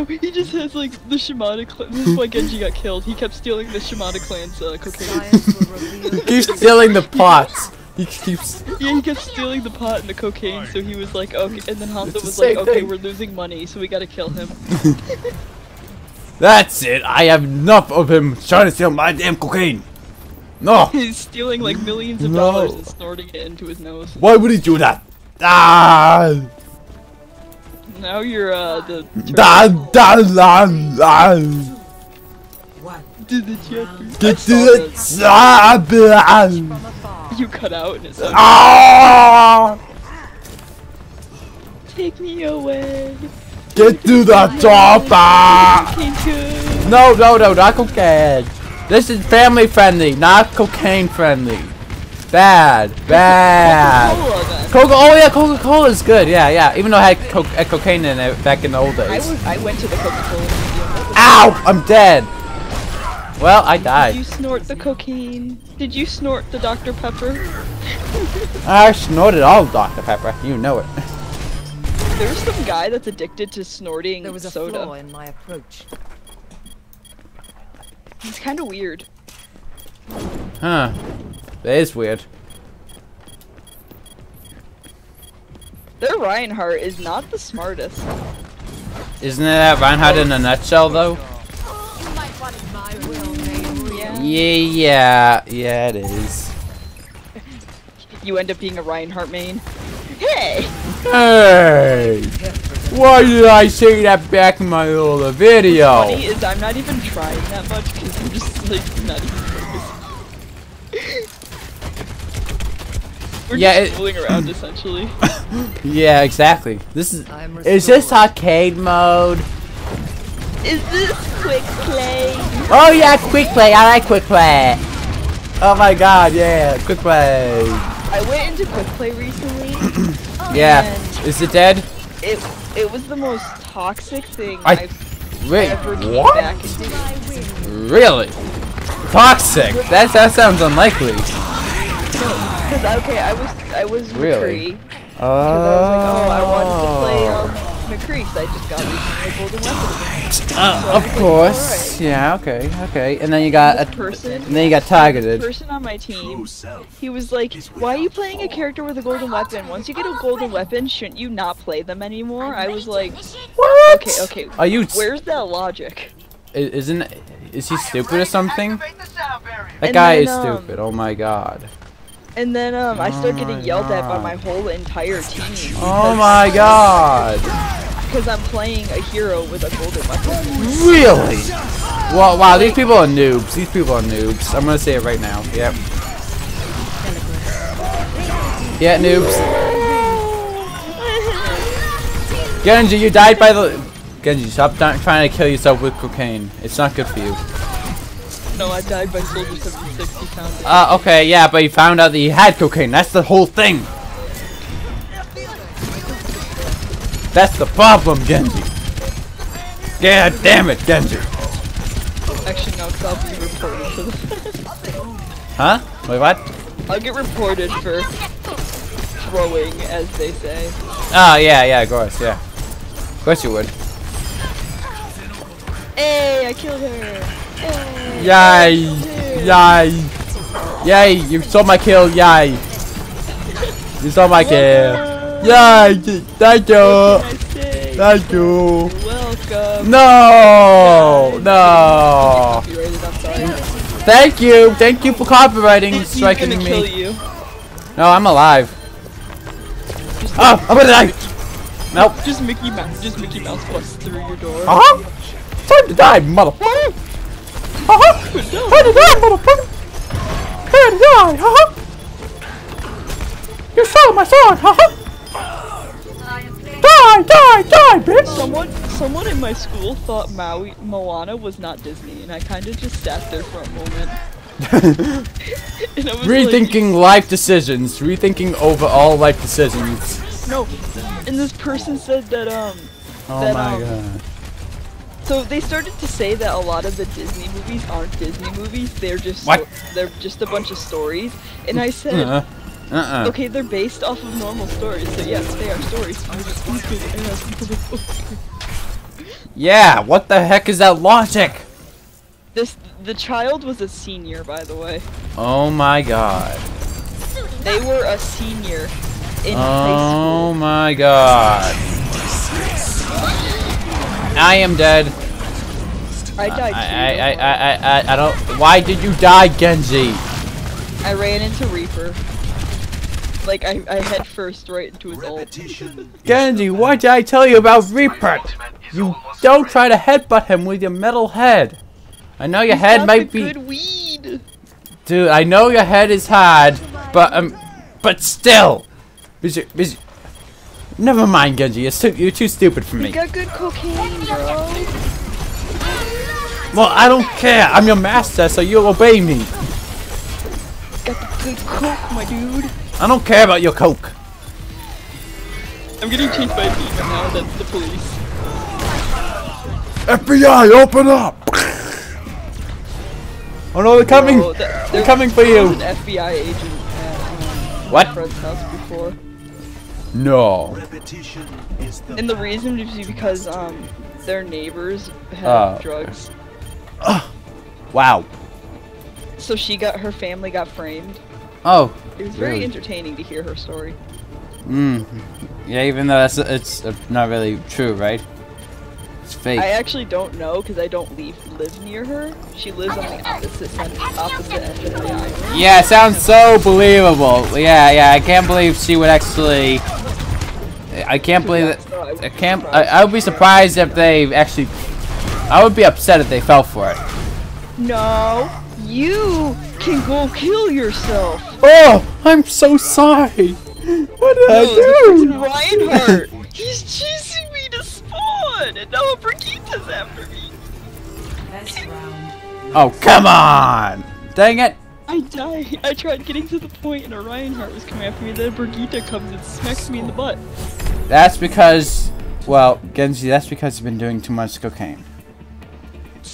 he just has like the Shimada clan. This is why Genji got killed. He kept stealing the Shimada clan's uh, cocaine. Science will He keeps stealing the pots. He keeps. Yeah, he kept stealing the pot and the cocaine. So he was like, okay. And then Hanzo It's the was like, okay, thing. we're losing money, so we gotta kill him. That's it. I have enough of him trying to steal my damn cocaine. No. He's stealing like millions of No. dollars and snorting it into his nose. Why would he do that? Ah. Now you're uh the Da da la la. One. did the chapter. Get to the top. You cut out and it's like, Ah. take me away. Get to the top. Ah. No, no, no, not cocaine. This is family friendly, not cocaine friendly. Bad, bad. Coca Cola, Coca oh yeah, Coca Cola is good. Yeah, yeah. Even though it had, co- cocaine in it back in the old I days. was I went to the Coca-Cola. Ow! I'm dead. Well, I Did died. you snort the cocaine? Did you snort the Dr. Pepper? I snorted all Dr Pepper. You know it. There's some guy that's addicted to snorting There was a soda. flaw in my approach. He's kind of weird. Huh? That is weird. Their Reinhardt is not the smartest. Isn't it that Reinhardt in a nutshell, though? My will name Yeah. Yeah, yeah, yeah, it is. You end up being a Reinhardt main. Hey! Hey! Why did I say that back in my older video? Funny is I'm not even trying that much because I'm just like not even focused. We're Yeah, just it- fooling around essentially. Yeah, exactly. This is. I'm Is this restored. arcade mode? Is this quick play? Oh yeah, quick play. I like quick play. Oh my god, yeah, quick play. I went into quick play recently. Yeah. And Is it dead? it it was the most toxic thing I- I've Wait, ever came what? back into. Really? Toxic? That that sounds unlikely. Because okay, I was I was Really? McCree. Because I was like, oh, I wanted to play Oh. um, McCree 'cause I just got recently golden weapon. Uh, of course. Yeah. Okay. Okay. And then you got a. Person, And then you got targeted. person on my team, he was like, why are you playing a character with a golden weapon? Once you get a golden weapon, shouldn't you not play them anymore? I was like, What? okay, okay, Are you? where's that logic? Isn't? Is he stupid or something? That And guy then, is um, stupid. Oh my god. And then um, I started Oh getting my yelled at by my whole entire team. Oh my god. Because I'm playing a hero with a golden weapon. Really? Wow, wow, these people are noobs. These people are noobs. I'm gonna say it right now. Yep. Yeah, noobs. Genji, you died by the... Genji, stop trying to kill yourself with cocaine. It's not good for you. No, I died by Soldier 76. He found it. Uh, okay, yeah, but you found out that you had cocaine. That's the whole thing. That's the problem, Genji. God damn it, Genji. Actually, no, I'll be reported for the. Huh? Wait, what? I'll get reported for throwing, as they say. Oh, yeah, yeah, of course, yeah. Of course you would. Hey, I killed her. Hey, Yay! Yay! Yay! You saw my kill, yay! You saw my kill. Yay! Thank you! Thank you! Welcome. No! No! Copyrighted, I'm sorry. Thank you! Thank you for copywriting He's striking kill me. you. No, I'm alive. Oh, I'm gonna die! Nope. Just Mickey Mouse. Just Mickey Mouse busts through your door. Uh-huh! Time to die, motherfucker! Uh-huh! Time to die, motherfucker! Here to die, huh? You stole my sword, huh? Die, die, die, bitch! Someone, someone in my school thought Maui Moana was not Disney, and I kind of just sat there for a moment. and I was Rethinking life decisions. Rethinking overall life decisions. No, and this person said that um, Oh That, my um, god. so they started to say that a lot of the Disney movies aren't Disney movies. They're just What? sto- they're just a bunch of stories. And I said, Uh-uh. Uh-uh. okay, they're based off of normal stories, so yes, they are stories. I. Yeah, what the heck is that logic? This the child was a senior, by the way. Oh my god. They were a senior in Oh my god. I am dead. I died I, too. I, I. I, I, I don't. Why did you die, Genji? I ran into Reaper. Like I, I head first right into his ult. Repetition. Genji, what did I tell you about Reaper? You don't try to headbutt him with your metal head. I know your head might be, good weed. dude. I know your head is hard, but um, but still, is it, is Never mind, Genji. You're, stu- you're too stupid for We me. got good cocaine, bro. Well, I don't care. I'm your master, so you'll obey me. Got the good coke, my dude. I don't care about your coke. I'm getting chased by a demon now. That's the police. FBI, open up! Oh no, they're coming! Bro, th- They're there coming for you! an FBI agent at um, What? my friend's house before. No. Repetition the And the reason is because um their neighbors had Oh. drugs. Wow. So she got her family got framed. Oh. It was very Really? entertaining to hear her story. Mm. Yeah, even though that's it's not really true, right? It's fake. I actually don't know because I don't leave, live near her. She lives on the opposite end, opposite end of the island. Yeah, it sounds so believable. Yeah, yeah, I can't believe she would actually. I can't believe that. I can't. I, I would be surprised if they actually. I would be upset if they fell for it. No, you can go kill yourself. Oh, I'm so sorry. What did No, this is I Reinhardt. He's chasing me to spawn, and now Brigitte's after me. Best round. do? Oh, come on! Dang it! I died. I tried getting to the point, and a Reinhardt was coming after me. Then Brigitte comes and smacks me in the butt. That's because, well, Genji, that's because you've been doing too much cocaine.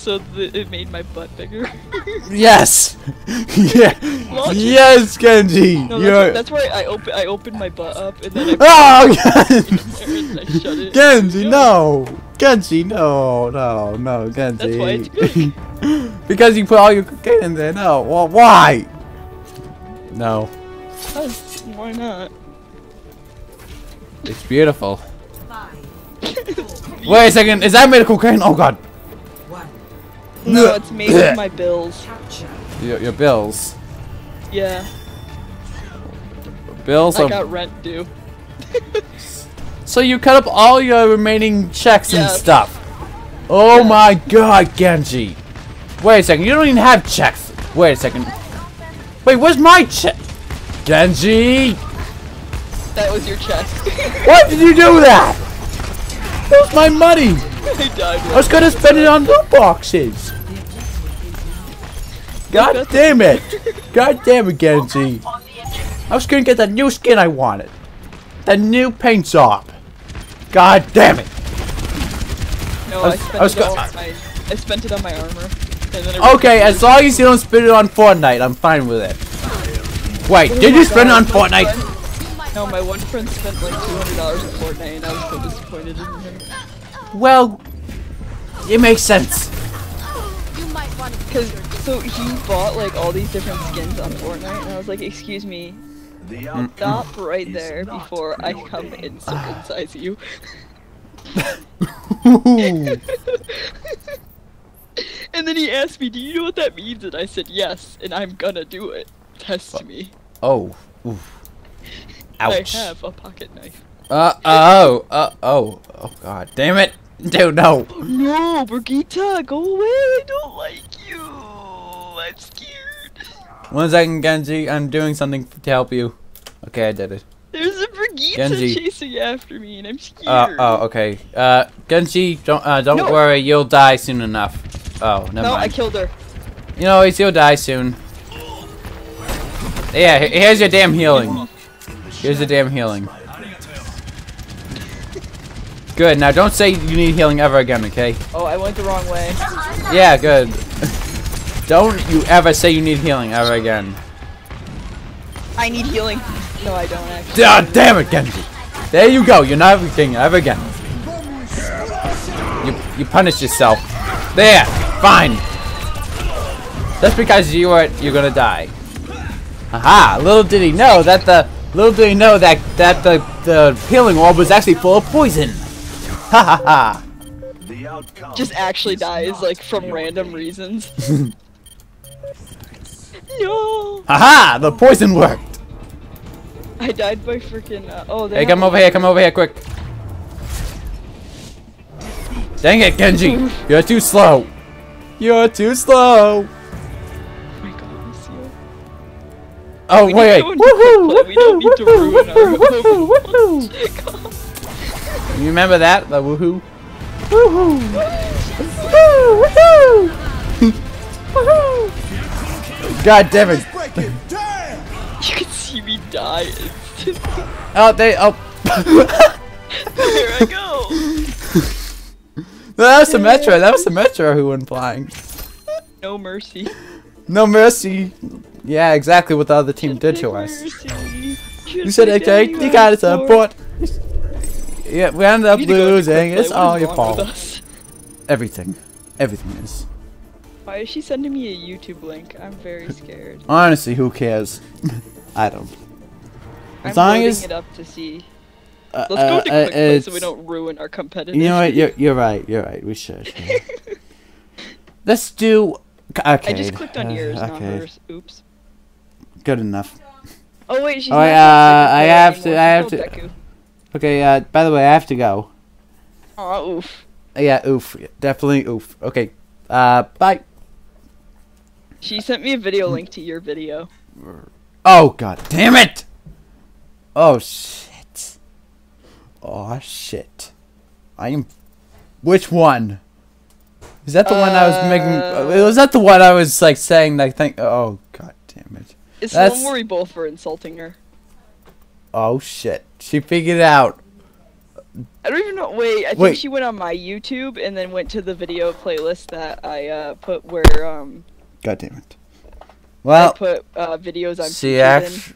So th- it made my butt bigger. Yes! yeah! Logic. Yes, Genji! No, You're. that's, that's why I open I opened my butt up and then I, Oh, and I shut it. Genji, no! Genji, no, no, no, Genji. That's why it's because you put all your cocaine in there. No, well, why? No, Yes, why not? it's beautiful. Wait a second, is that made of cocaine? Oh god, One. No, it's made with my bills. Your, your bills. Yeah, Bills I of. got rent due. So you cut up all your remaining checks and Yes. stuff. Oh Yes. my god, Genji. Wait a second, you don't even have checks. Wait a second. Wait, where's my check? Genji! That was your check. Why did you do that? That was my money. I died. I was gonna spend it on loot boxes. God damn it! God damn it, Genji! I was gonna get that new skin I wanted. That new paint job. God damn it! No, I I, spent I was it on my. I spent it on my armor. And then I Okay, as long as you don't spend it on Fortnite, I'm fine with it. Wait, oh did you spend it on Fortnite? friend- No, my one friend spent like two hundred dollars on Fortnite, and I was so disappointed in him. Well, it makes sense. Cause so he bought like all these different skins on Fortnite, and I was like, "Excuse me, stop right there before I come and circumcise you." And then he asked me, "Do you know what that means?" And I said, "Yes," and I'm gonna do it. Test me. oh. Oof. Ouch. I have a pocket knife. Uh oh. Uh oh. Oh god. Damn it. Dude, no. No, Brigitte, go away! I don't like you. I'm scared. One second, Genji. I'm doing something to help you. Okay, I did it. There's a Brigitte chasing after me, and I'm scared. Uh, oh, okay. Uh, Genji, don't uh, don't No. worry. You'll die soon enough. Oh, never no, I killed her. You know, you'll die soon. Yeah, here's your damn healing. Here's the damn healing. Good. Now, don't say you need healing ever again, okay? Oh, I went the wrong way. Yeah, good. don't you ever say you need healing ever again. I need healing. No, I don't actually. God damn it, Genji. There you go. You're not king ever again. You you punish yourself. There. Fine. Just because you are you're gonna die. Aha! Little did he know that the little did he know that that the the healing orb was actually full of poison. Ha ha ha! The outcome. Just actually dies like from random reasons. no, Haha! The poison worked. I died by freaking. Uh, oh, Hey, come over here! Come over here, quick! Dang it, Genji! You're too slow. You're too slow. Oh my god, Lucio. Oh We wait, wait. to go into Woohoo! quick play. We don't need to woohoo, ruin our woohoo, woohoo, woohoo. You remember that? The woohoo? Woohoo! Woohoo! Woohoo! God damn it! You can see me die instantly. Oh, they. Oh. Here I go. that was the Metro. That was the Metro who went flying. No mercy. No mercy. Yeah, exactly what the other team did to us. Mercy. You said, okay, you got us to support. Yeah, we ended up losing. It's all your fault. Everything. Everything is. Why is she sending me a YouTube link? I'm very scared. Honestly, who cares? I don't. I'm As long as- it up to see. Uh, Let's go uh, to uh, play so we don't ruin our competitive. You know what? You're, you're right. You're right. We should. yeah. Let's do. Okay. I just clicked on uh, yours, not okay. hers. Oops. Good enough. Oh wait, she's Oh, not uh, I have Play to- I have to- Deku. Okay. Uh. By the way, I have to go. Aw, oof. Yeah. Oof. Definitely. Oof. Okay. Uh. Bye. She sent me a video link to your video. Oh God. Damn it. Oh shit. Oh shit. I am. Which one? Is that the one I was making? Uh, Was that the one I was like saying? Like, think. Oh God damn it. It's That's- one where we both were insulting her. Oh shit. She figured it out. I don't even know. Wait, I think Wait. she went on my YouTube and then went to the video playlist that I uh, put where um God damn it. I Well, put uh, videos I'm she featured in. actually,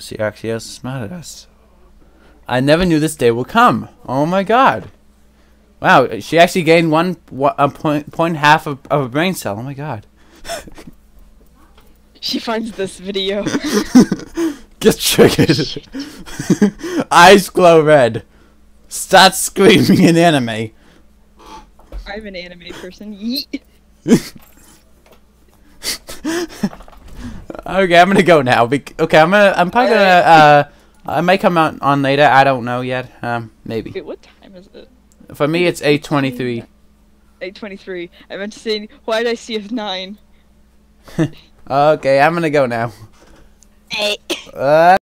she actually has smarted us. I never knew this day would come. Oh my god. Wow, she actually gained one, one a point, point half of, of a brain cell. Oh my god. She finds this video. Get triggered. Eyes glow red. Start screaming in anime. I'm an anime person. Yeet. Okay, I'm gonna go now. Okay, I'm gonna. I'm probably gonna. Uh, I may come out on later. I don't know yet. Um, maybe. Wait, what time is it? For me, it's 8:23. 8:23. I meant to say, why did I see a nine? Okay, I'm gonna go now. Eight. Uh,